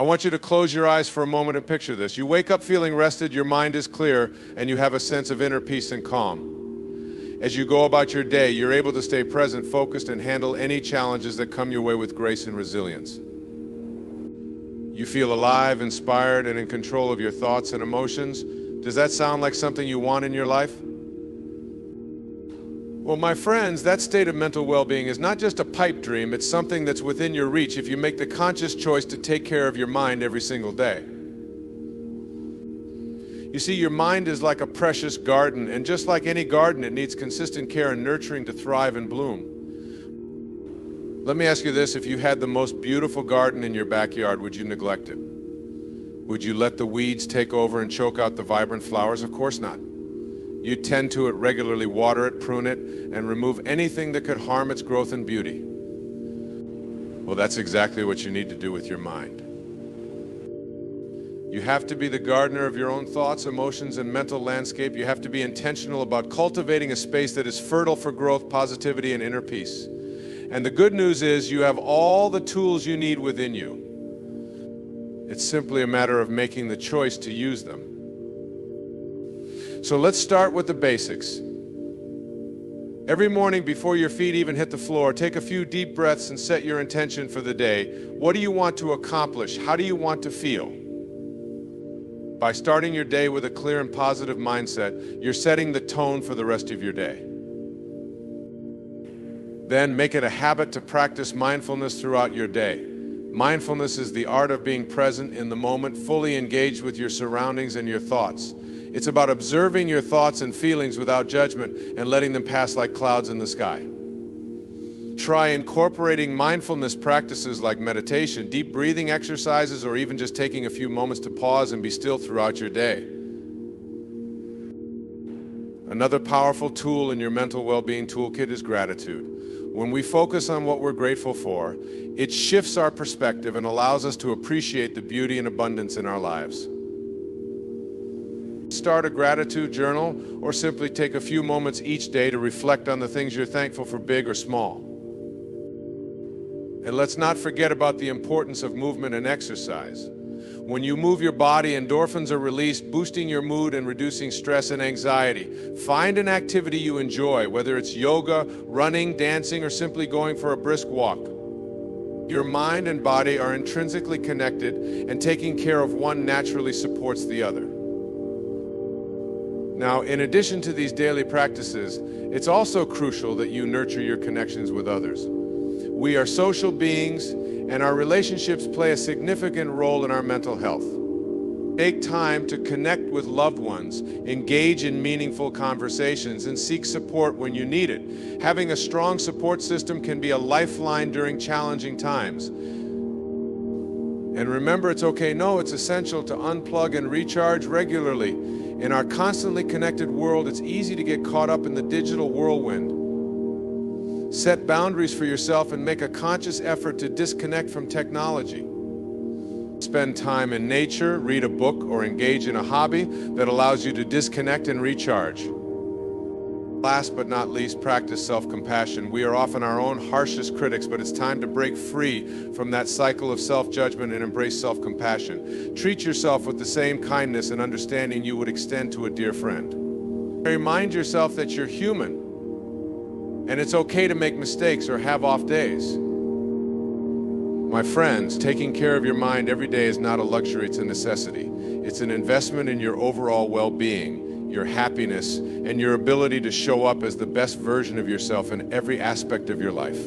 I want you to close your eyes for a moment and picture this. You wake up feeling rested, your mind is clear, and you have a sense of inner peace and calm. As you go about your day, you're able to stay present, focused, and handle any challenges that come your way with grace and resilience. You feel alive, inspired, and in control of your thoughts and emotions. Does that sound like something you want in your life? Well, my friends, that state of mental well being is not just a pipe dream, it's something that's within your reach if you make the conscious choice to take care of your mind every single day. You see, your mind is like a precious garden, and just like any garden, it needs consistent care and nurturing to thrive and bloom. Let me ask you this if you had the most beautiful garden in your backyard, would you neglect it? Would you let the weeds take over and choke out the vibrant flowers? Of course not. You tend to it regularly, water it, prune it, and remove anything that could harm its growth and beauty. Well, that's exactly what you need to do with your mind. You have to be the gardener of your own thoughts, emotions, and mental landscape. You have to be intentional about cultivating a space that is fertile for growth, positivity, and inner peace. And the good news is you have all the tools you need within you. It's simply a matter of making the choice to use them. So let's start with the basics. Every morning before your feet even hit the floor, take a few deep breaths and set your intention for the day. What do you want to accomplish? How do you want to feel? By starting your day with a clear and positive mindset, you're setting the tone for the rest of your day. Then make it a habit to practice mindfulness throughout your day. Mindfulness is the art of being present in the moment, fully engaged with your surroundings and your thoughts. It's about observing your thoughts and feelings without judgment and letting them pass like clouds in the sky. Try incorporating mindfulness practices like meditation, deep breathing exercises, or even just taking a few moments to pause and be still throughout your day. Another powerful tool in your mental well being toolkit is gratitude. When we focus on what we're grateful for, it shifts our perspective and allows us to appreciate the beauty and abundance in our lives. Start a gratitude journal or simply take a few moments each day to reflect on the things you're thankful for, big or small. And let's not forget about the importance of movement and exercise. When you move your body, endorphins are released, boosting your mood and reducing stress and anxiety. Find an activity you enjoy, whether it's yoga, running, dancing, or simply going for a brisk walk. Your mind and body are intrinsically connected, and taking care of one naturally supports the other. Now, in addition to these daily practices, it's also crucial that you nurture your connections with others. We are social beings, and our relationships play a significant role in our mental health. Take time to connect with loved ones, engage in meaningful conversations, and seek support when you need it. Having a strong support system can be a lifeline during challenging times. And remember, it's okay. No, it's essential to unplug and recharge regularly. In our constantly connected world, it's easy to get caught up in the digital whirlwind. Set boundaries for yourself and make a conscious effort to disconnect from technology. Spend time in nature, read a book, or engage in a hobby that allows you to disconnect and recharge. Last but not least, practice self compassion. We are often our own harshest critics, but it's time to break free from that cycle of self judgment and embrace self compassion. Treat yourself with the same kindness and understanding you would extend to a dear friend. Remind yourself that you're human and it's okay to make mistakes or have off days. My friends, taking care of your mind every day is not a luxury, it's a necessity. It's an investment in your overall well being your happiness, and your ability to show up as the best version of yourself in every aspect of your life.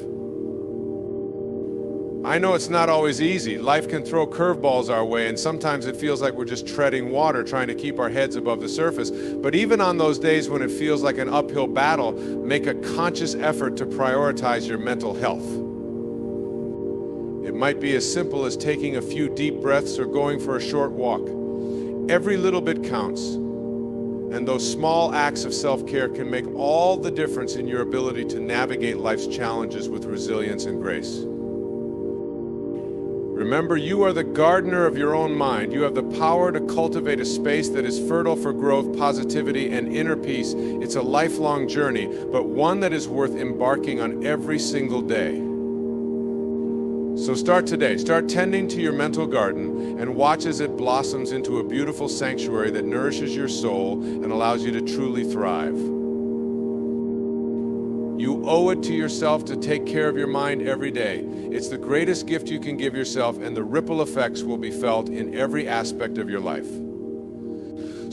I know it's not always easy. Life can throw curveballs our way, and sometimes it feels like we're just treading water, trying to keep our heads above the surface. But even on those days when it feels like an uphill battle, make a conscious effort to prioritize your mental health. It might be as simple as taking a few deep breaths or going for a short walk. Every little bit counts. And those small acts of self care can make all the difference in your ability to navigate life's challenges with resilience and grace. Remember, you are the gardener of your own mind. You have the power to cultivate a space that is fertile for growth, positivity, and inner peace. It's a lifelong journey, but one that is worth embarking on every single day. So start today. Start tending to your mental garden and watch as it blossoms into a beautiful sanctuary that nourishes your soul and allows you to truly thrive. You owe it to yourself to take care of your mind every day. It's the greatest gift you can give yourself, and the ripple effects will be felt in every aspect of your life.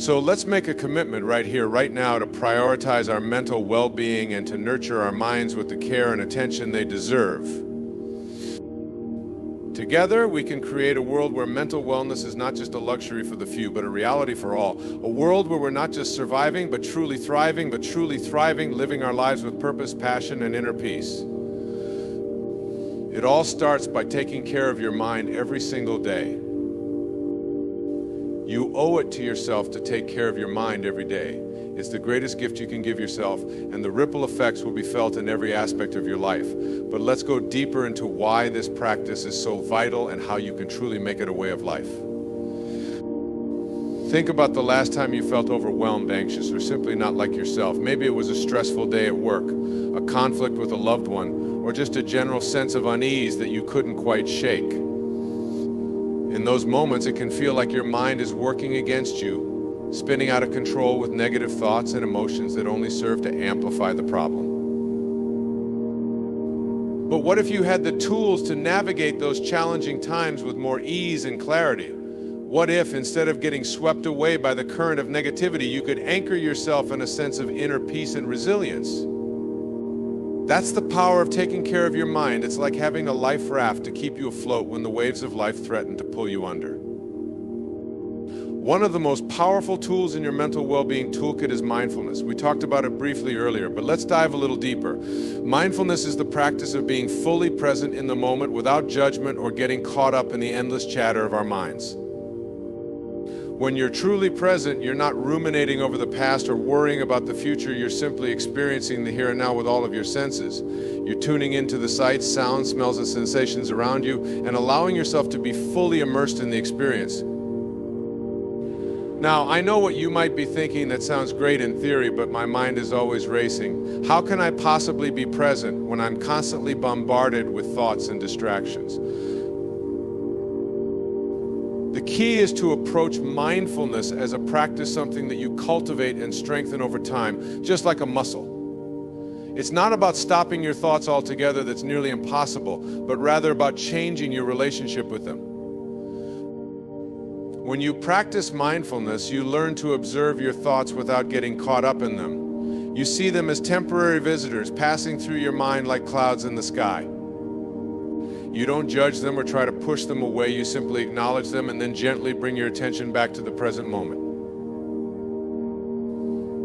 So let's make a commitment right here, right now, to prioritize our mental well being and to nurture our minds with the care and attention they deserve. Together, we can create a world where mental wellness is not just a luxury for the few, but a reality for all. A world where we're not just surviving, but truly thriving, but truly thriving, living our lives with purpose, passion, and inner peace. It all starts by taking care of your mind every single day. You owe it to yourself to take care of your mind every day. It's the greatest gift you can give yourself, and the ripple effects will be felt in every aspect of your life. But let's go deeper into why this practice is so vital and how you can truly make it a way of life. Think about the last time you felt overwhelmed, anxious, or simply not like yourself. Maybe it was a stressful day at work, a conflict with a loved one, or just a general sense of unease that you couldn't quite shake. In those moments, it can feel like your mind is working against you spinning out of control with negative thoughts and emotions that only serve to amplify the problem. But what if you had the tools to navigate those challenging times with more ease and clarity? What if, instead of getting swept away by the current of negativity, you could anchor yourself in a sense of inner peace and resilience? That's the power of taking care of your mind. It's like having a life raft to keep you afloat when the waves of life threaten to pull you under. One of the most powerful tools in your mental well being toolkit is mindfulness. We talked about it briefly earlier, but let's dive a little deeper. Mindfulness is the practice of being fully present in the moment without judgment or getting caught up in the endless chatter of our minds. When you're truly present, you're not ruminating over the past or worrying about the future. You're simply experiencing the here and now with all of your senses. You're tuning into the sights, sounds, smells, and sensations around you and allowing yourself to be fully immersed in the experience. Now, I know what you might be thinking that sounds great in theory, but my mind is always racing. How can I possibly be present when I'm constantly bombarded with thoughts and distractions? The key is to approach mindfulness as a practice, something that you cultivate and strengthen over time, just like a muscle. It's not about stopping your thoughts altogether, that's nearly impossible, but rather about changing your relationship with them. When you practice mindfulness, you learn to observe your thoughts without getting caught up in them. You see them as temporary visitors passing through your mind like clouds in the sky. You don't judge them or try to push them away, you simply acknowledge them and then gently bring your attention back to the present moment.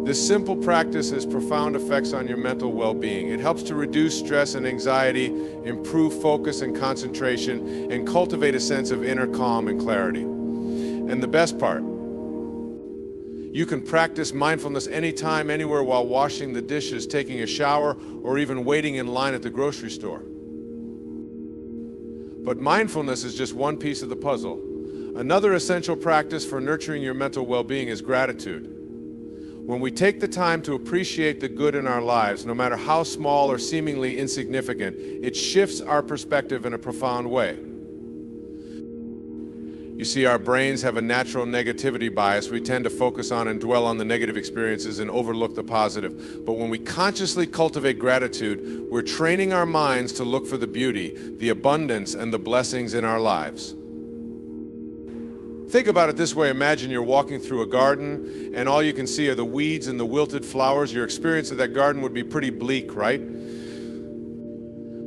This simple practice has profound effects on your mental well being. It helps to reduce stress and anxiety, improve focus and concentration, and cultivate a sense of inner calm and clarity. And the best part, you can practice mindfulness anytime, anywhere while washing the dishes, taking a shower, or even waiting in line at the grocery store. But mindfulness is just one piece of the puzzle. Another essential practice for nurturing your mental well being is gratitude. When we take the time to appreciate the good in our lives, no matter how small or seemingly insignificant, it shifts our perspective in a profound way. You see, our brains have a natural negativity bias. We tend to focus on and dwell on the negative experiences and overlook the positive. But when we consciously cultivate gratitude, we're training our minds to look for the beauty, the abundance, and the blessings in our lives. Think about it this way imagine you're walking through a garden and all you can see are the weeds and the wilted flowers. Your experience of that garden would be pretty bleak, right?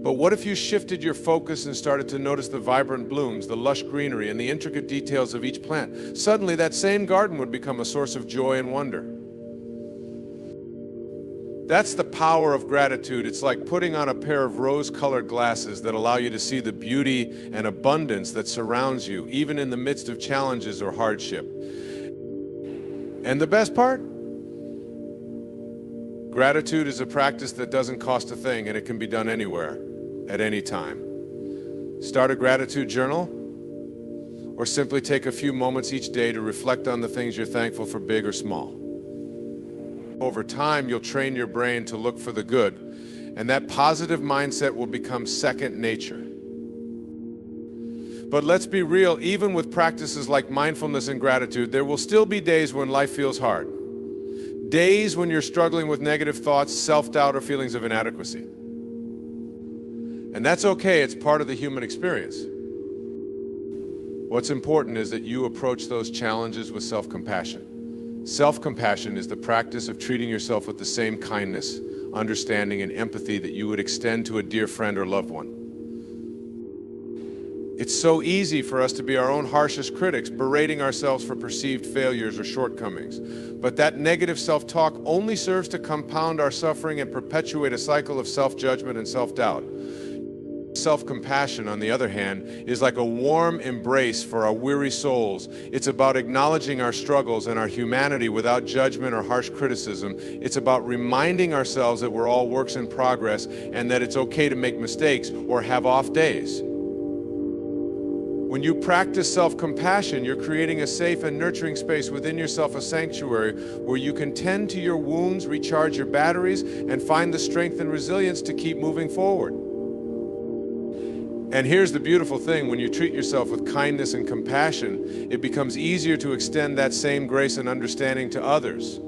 But what if you shifted your focus and started to notice the vibrant blooms, the lush greenery, and the intricate details of each plant? Suddenly, that same garden would become a source of joy and wonder. That's the power of gratitude. It's like putting on a pair of rose colored glasses that allow you to see the beauty and abundance that surrounds you, even in the midst of challenges or hardship. And the best part? Gratitude is a practice that doesn't cost a thing and it can be done anywhere at any time. Start a gratitude journal or simply take a few moments each day to reflect on the things you're thankful for, big or small. Over time, you'll train your brain to look for the good, and that positive mindset will become second nature. But let's be real, even with practices like mindfulness and gratitude, there will still be days when life feels hard. Days when you're struggling with negative thoughts, self doubt, or feelings of inadequacy. And that's okay, it's part of the human experience. What's important is that you approach those challenges with self compassion. Self compassion is the practice of treating yourself with the same kindness, understanding, and empathy that you would extend to a dear friend or loved one. It's so easy for us to be our own harshest critics, berating ourselves for perceived failures or shortcomings. But that negative self talk only serves to compound our suffering and perpetuate a cycle of self judgment and self doubt. Self compassion, on the other hand, is like a warm embrace for our weary souls. It's about acknowledging our struggles and our humanity without judgment or harsh criticism. It's about reminding ourselves that we're all works in progress and that it's okay to make mistakes or have off days. When you practice self compassion, you're creating a safe and nurturing space within yourself, a sanctuary where you can tend to your wounds, recharge your batteries, and find the strength and resilience to keep moving forward. And here's the beautiful thing when you treat yourself with kindness and compassion, it becomes easier to extend that same grace and understanding to others.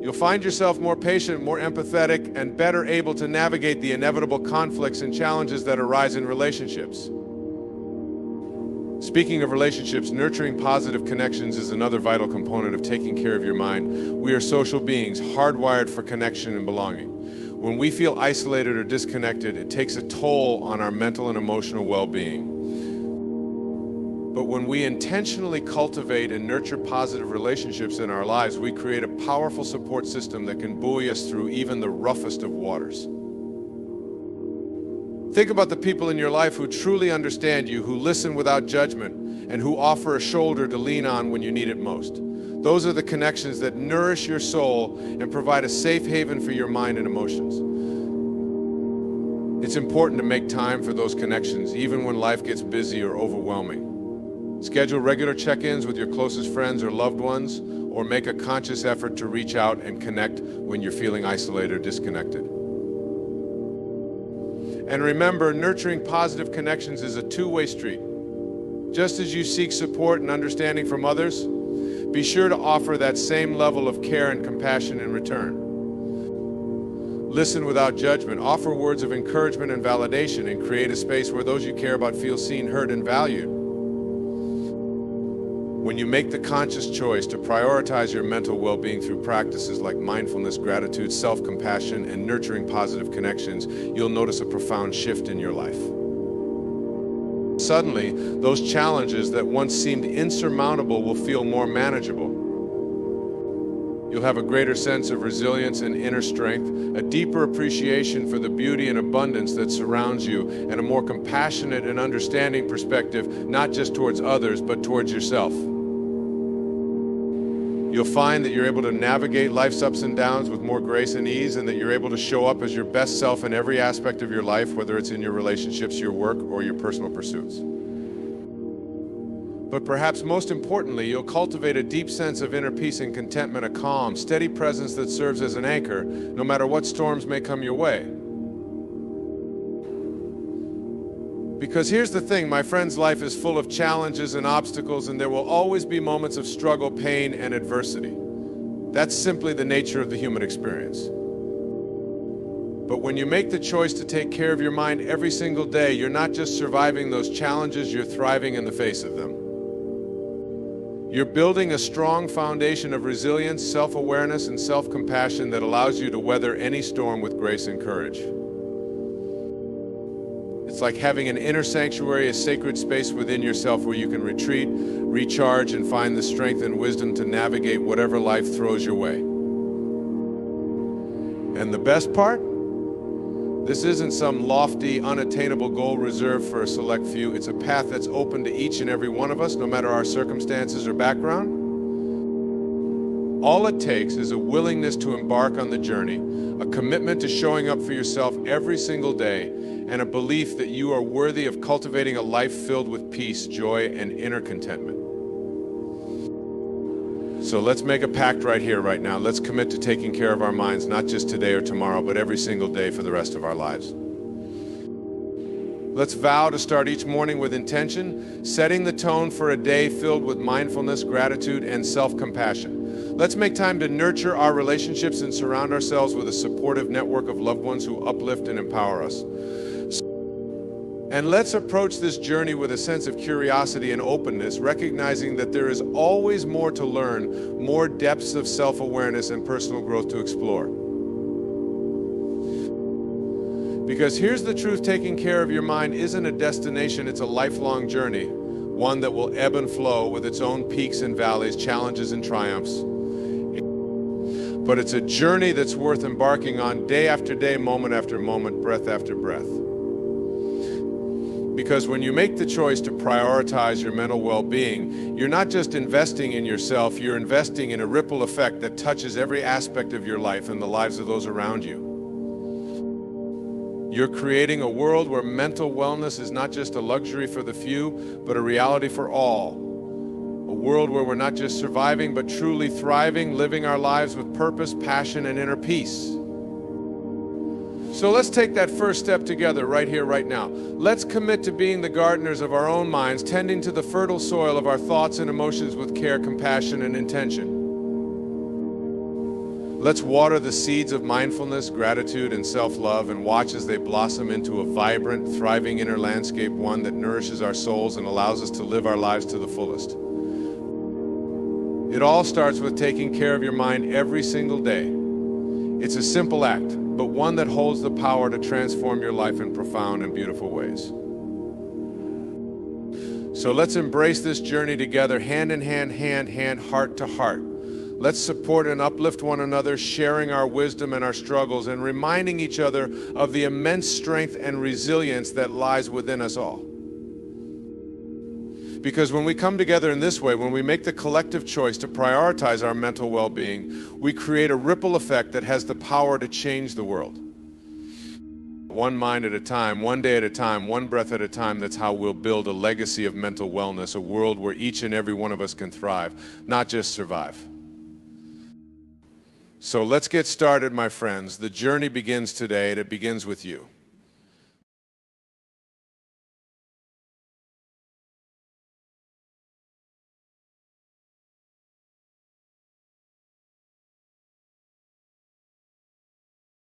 You'll find yourself more patient, more empathetic, and better able to navigate the inevitable conflicts and challenges that arise in relationships. Speaking of relationships, nurturing positive connections is another vital component of taking care of your mind. We are social beings, hardwired for connection and belonging. When we feel isolated or disconnected, it takes a toll on our mental and emotional well being. But when we intentionally cultivate and nurture positive relationships in our lives, we create a powerful support system that can buoy us through even the roughest of waters. Think about the people in your life who truly understand you, who listen without judgment, and who offer a shoulder to lean on when you need it most. Those are the connections that nourish your soul and provide a safe haven for your mind and emotions. It's important to make time for those connections, even when life gets busy or overwhelming. Schedule regular check ins with your closest friends or loved ones, or make a conscious effort to reach out and connect when you're feeling isolated or disconnected. And remember, nurturing positive connections is a two way street. Just as you seek support and understanding from others, be sure to offer that same level of care and compassion in return. Listen without judgment, offer words of encouragement and validation, and create a space where those you care about feel seen, heard, and valued. When you make the conscious choice to prioritize your mental well being through practices like mindfulness, gratitude, self compassion, and nurturing positive connections, you'll notice a profound shift in your life. Suddenly, those challenges that once seemed insurmountable will feel more manageable. You'll have a greater sense of resilience and inner strength, a deeper appreciation for the beauty and abundance that surrounds you, and a more compassionate and understanding perspective, not just towards others, but towards yourself. You'll find that you're able to navigate life's ups and downs with more grace and ease, and that you're able to show up as your best self in every aspect of your life, whether it's in your relationships, your work, or your personal pursuits. But perhaps most importantly, you'll cultivate a deep sense of inner peace and contentment, a calm, steady presence that serves as an anchor no matter what storms may come your way. Because here's the thing my friend's life is full of challenges and obstacles, and there will always be moments of struggle, pain, and adversity. That's simply the nature of the human experience. But when you make the choice to take care of your mind every single day, you're not just surviving those challenges, you're thriving in the face of them. You're building a strong foundation of resilience, self awareness, and self compassion that allows you to weather any storm with grace and courage. It's like having an inner sanctuary, a sacred space within yourself where you can retreat, recharge, and find the strength and wisdom to navigate whatever life throws your way. And the best part? This isn't some lofty, unattainable goal reserved for a select few. It's a path that's open to each and every one of us, no matter our circumstances or background. All it takes is a willingness to embark on the journey, a commitment to showing up for yourself every single day, and a belief that you are worthy of cultivating a life filled with peace, joy, and inner contentment. So let's make a pact right here, right now. Let's commit to taking care of our minds, not just today or tomorrow, but every single day for the rest of our lives. Let's vow to start each morning with intention, setting the tone for a day filled with mindfulness, gratitude, and self compassion. Let's make time to nurture our relationships and surround ourselves with a supportive network of loved ones who uplift and empower us. And let's approach this journey with a sense of curiosity and openness, recognizing that there is always more to learn, more depths of self awareness and personal growth to explore. Because here's the truth taking care of your mind isn't a destination, it's a lifelong journey, one that will ebb and flow with its own peaks and valleys, challenges and triumphs. But it's a journey that's worth embarking on day after day, moment after moment, breath after breath. Because when you make the choice to prioritize your mental well being, you're not just investing in yourself, you're investing in a ripple effect that touches every aspect of your life and the lives of those around you. You're creating a world where mental wellness is not just a luxury for the few, but a reality for all. A world where we're not just surviving, but truly thriving, living our lives with purpose, passion, and inner peace. So let's take that first step together right here, right now. Let's commit to being the gardeners of our own minds, tending to the fertile soil of our thoughts and emotions with care, compassion, and intention. Let's water the seeds of mindfulness, gratitude, and self love and watch as they blossom into a vibrant, thriving inner landscape, one that nourishes our souls and allows us to live our lives to the fullest. It all starts with taking care of your mind every single day. It's a simple act but one that holds the power to transform your life in profound and beautiful ways. So let's embrace this journey together, hand in hand, hand, hand, heart to heart. Let's support and uplift one another, sharing our wisdom and our struggles, and reminding each other of the immense strength and resilience that lies within us all. Because when we come together in this way, when we make the collective choice to prioritize our mental well being, we create a ripple effect that has the power to change the world. One mind at a time, one day at a time, one breath at a time, that's how we'll build a legacy of mental wellness, a world where each and every one of us can thrive, not just survive. So let's get started, my friends. The journey begins today, and it begins with you.